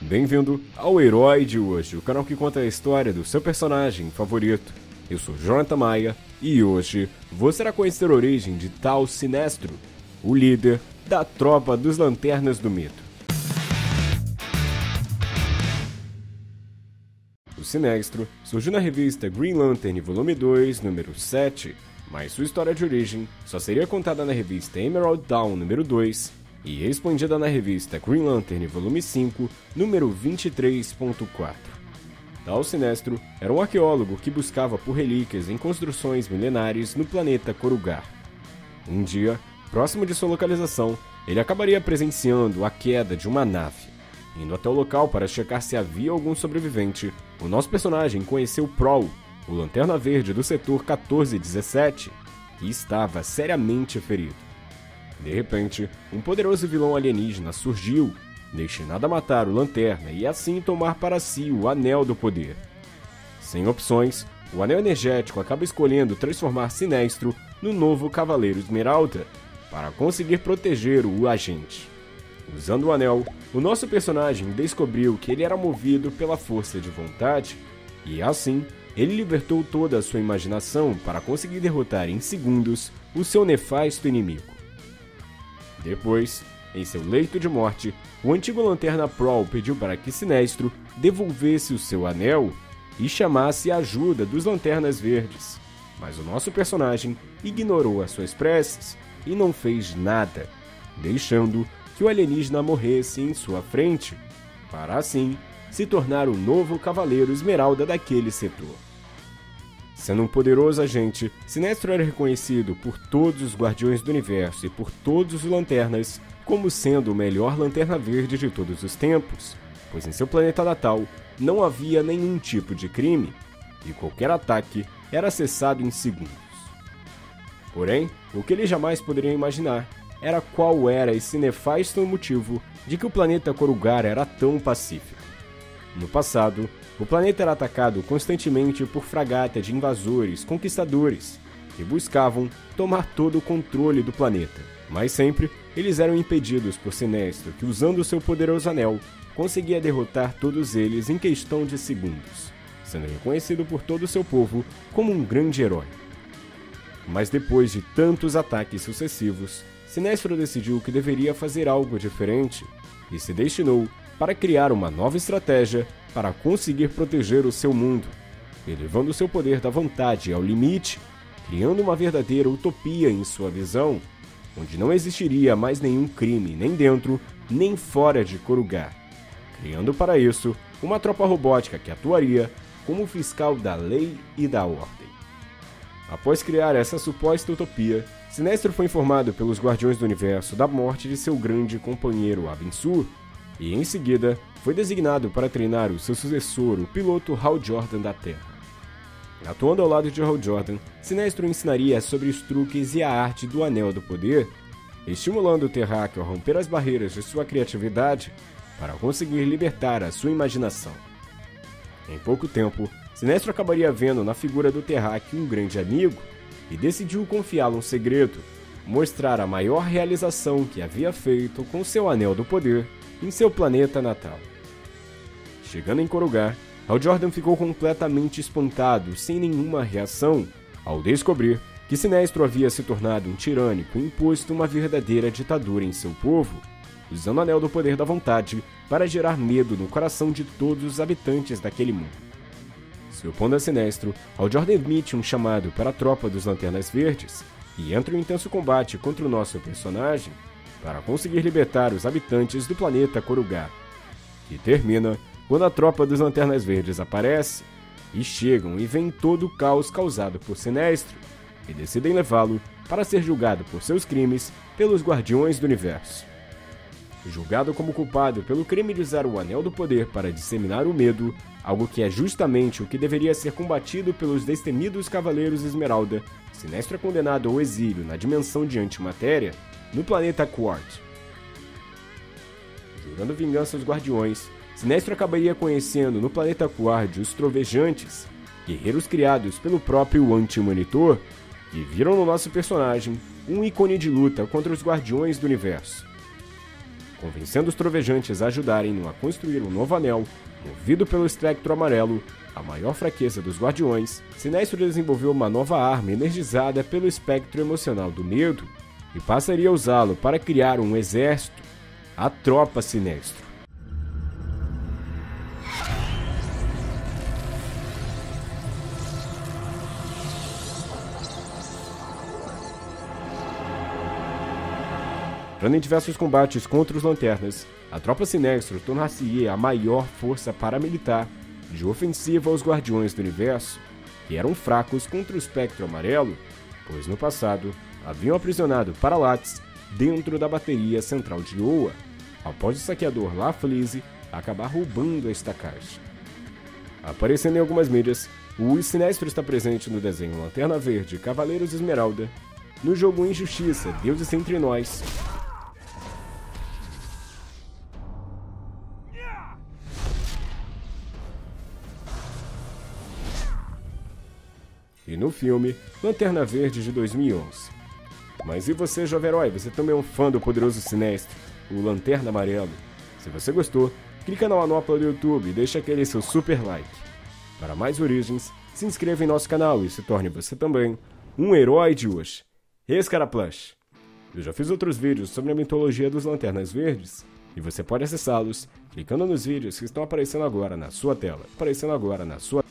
Bem-vindo ao Herói de hoje, o canal que conta a história do seu personagem favorito. Eu sou Jonathan Maia e hoje você irá conhecer a origem de Tal Sinestro, o líder da tropa dos Lanternas do Mito. O Sinestro surgiu na revista Green Lantern volume 2, número 7, mas sua história de origem só seria contada na revista Emerald Dawn número 2 e expandida na revista Green Lantern volume 5, número 23.4. Tal Sinestro era um arqueólogo que buscava por relíquias em construções milenares no planeta Korugar. Um dia, próximo de sua localização, ele acabaria presenciando a queda de uma nave. Indo até o local para checar se havia algum sobrevivente, o nosso personagem conheceu Prowl, o Lanterna Verde do setor 1417, que estava seriamente ferido. De repente, um poderoso vilão alienígena surgiu, destinado a matar o Lanterna e assim tomar para si o Anel do Poder. Sem opções, o Anel Energético acaba escolhendo transformar Sinestro no novo Cavaleiro Esmeralda para conseguir proteger o agente. Usando o anel, o nosso personagem descobriu que ele era movido pela força de vontade e assim ele libertou toda a sua imaginação para conseguir derrotar em segundos o seu nefasto inimigo. Depois, em seu leito de morte, o antigo Lanterna Prowl pediu para que Sinestro devolvesse o seu anel e chamasse a ajuda dos Lanternas Verdes. Mas o nosso personagem ignorou as suas preces e não fez nada, deixando que o alienígena morresse em sua frente, para assim se tornar o novo Cavaleiro Esmeralda daquele setor. Sendo um poderoso agente, Sinestro era reconhecido por todos os Guardiões do Universo e por todos os Lanternas como sendo o melhor Lanterna Verde de todos os tempos, pois em seu planeta natal não havia nenhum tipo de crime e qualquer ataque era cessado em segundos. Porém, o que ele jamais poderia imaginar era qual era esse nefasto motivo de que o planeta Korugar era tão pacífico. No passado, o planeta era atacado constantemente por fragata de invasores conquistadores que buscavam tomar todo o controle do planeta, mas sempre eles eram impedidos por Sinestro, que usando seu poderoso anel conseguia derrotar todos eles em questão de segundos, sendo reconhecido por todo o seu povo como um grande herói. Mas depois de tantos ataques sucessivos, Sinestro decidiu que deveria fazer algo diferente e se destinou para criar uma nova estratégia para conseguir proteger o seu mundo, elevando seu poder da vontade ao limite, criando uma verdadeira utopia em sua visão, onde não existiria mais nenhum crime nem dentro nem fora de Korugar, criando para isso uma tropa robótica que atuaria como fiscal da lei e da ordem. Após criar essa suposta utopia, Sinestro foi informado pelos Guardiões do Universo da morte de seu grande companheiro Abensur e em seguida foi designado para treinar o seu sucessor, o piloto Hal Jordan da Terra. Atuando ao lado de Hal Jordan, Sinestro ensinaria sobre os truques e a arte do Anel do Poder, estimulando o terráqueo a romper as barreiras de sua criatividade para conseguir libertar a sua imaginação. Em pouco tempo, Sinestro acabaria vendo na figura do terráqueo um grande amigo e decidiu confiá-lo um segredo, mostrar a maior realização que havia feito com seu Anel do Poder em seu planeta natal. Chegando em Korugar, Hal Jordan ficou completamente espantado, sem nenhuma reação, ao descobrir que Sinestro havia se tornado um tirânico e imposto uma verdadeira ditadura em seu povo, usando o Anel do Poder da Vontade para gerar medo no coração de todos os habitantes daquele mundo. Se opondo a Sinestro, Hal Jordan emite um chamado para a tropa dos Lanternas Verdes e entra em um intenso combate contra o nosso personagem, para conseguir libertar os habitantes do planeta Korugar, que termina quando a tropa dos Lanternas Verdes aparece e chegam e veem todo o caos causado por Sinestro e decidem levá-lo para ser julgado por seus crimes pelos Guardiões do Universo. Julgado como culpado pelo crime de usar o Anel do Poder para disseminar o medo, algo que é justamente o que deveria ser combatido pelos destemidos Cavaleiros Esmeralda, Sinestro é condenado ao exílio na dimensão de antimatéria no planeta Quart. Jurando vingança aos Guardiões, Sinestro acabaria conhecendo no planeta Quard os Trovejantes, guerreiros criados pelo próprio Anti-Monitor, que viram no nosso personagem um ícone de luta contra os Guardiões do Universo. convencendo os trovejantes a ajudarem-no a construir um novo anel, movido pelo espectro amarelo, a maior fraqueza dos guardiões, Sinestro desenvolveu uma nova arma energizada pelo espectro emocional do medo e passaria a usá-lo para criar um exército, a Tropa Sinestro. Entrando em diversos combates contra os Lanternas, a Tropa Sinestro tornar-se-ia a maior força paramilitar de ofensiva aos Guardiões do Universo, que eram fracos contra o Espectro Amarelo, pois no passado haviam aprisionado Parallax dentro da bateria central de Oa, após o saqueador La acabar roubando esta caixa. Aparecendo em algumas mídias, o Sinestro está presente no desenho Lanterna Verde Cavaleiros Esmeralda, no jogo Injustiça Deuses Entre Nós e no filme Lanterna Verde de 2011. Mas e você, jovem herói? Você também é um fã do poderoso Sinestro, o Lanterna Amarelo? Se você gostou, clica na manopla do YouTube e deixa aquele seu super like. Para mais origens, se inscreva em nosso canal e se torne você também um herói de hoje. Escaraplush! Eu já fiz outros vídeos sobre a mitologia dos Lanternas Verdes e você pode acessá-los clicando nos vídeos que estão aparecendo agora na sua tela. Aparecendo agora na sua